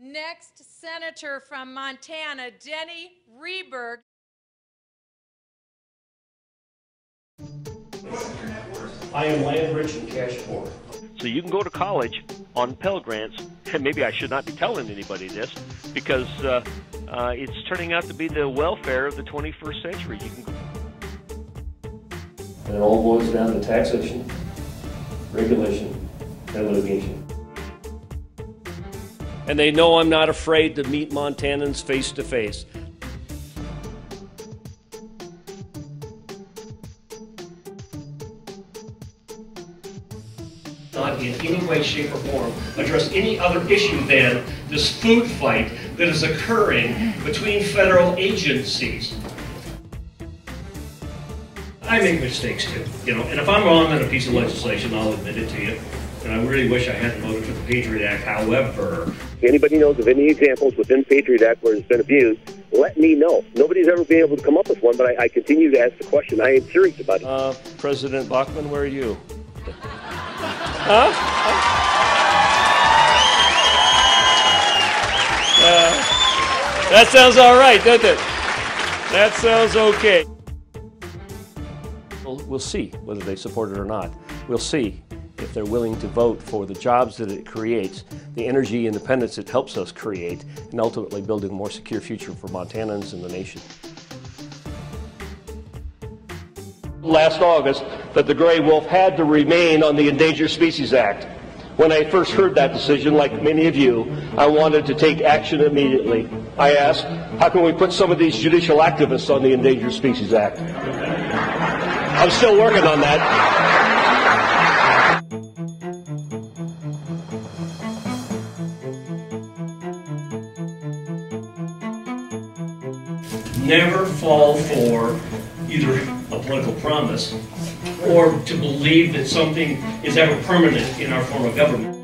Next, Senator from Montana, Denny Rehberg. I am land rich and cash poor. So you can go to college on Pell Grants, and maybe I should not be telling anybody this because uh, uh, it's turning out to be the welfare of the 21st century. You can And it all boils down to taxation, regulation, and litigation. And they know I'm not afraid to meet Montanans face to face. not in any way, shape, or form address any other issue than this food fight that is occurring between federal agencies. I make mistakes too, you know, and if I'm wrong on a piece of legislation, I'll admit it to you. And I really wish I hadn't voted for the Patriot Act. However, If anybody knows of any examples within Patriot Act where it's been abused, let me know. Nobody's ever been able to come up with one, but I, I continue to ask the question. I am serious about it. Uh, President Bachmann, where are you? Huh? Uh, that sounds all right, doesn't it? That sounds okay. We'll, we'll see whether they support it or not. We'll see if they're willing to vote for the jobs that it creates, the energy independence it helps us create, and ultimately building a more secure future for Montanans and the nation. last August that the gray wolf had to remain on the Endangered Species Act. When I first heard that decision, like many of you, I wanted to take action immediately. I asked, how can we put some of these judicial activists on the Endangered Species Act? I'm still working on that. Never fall for either a political promise or to believe that something is ever permanent in our form of government.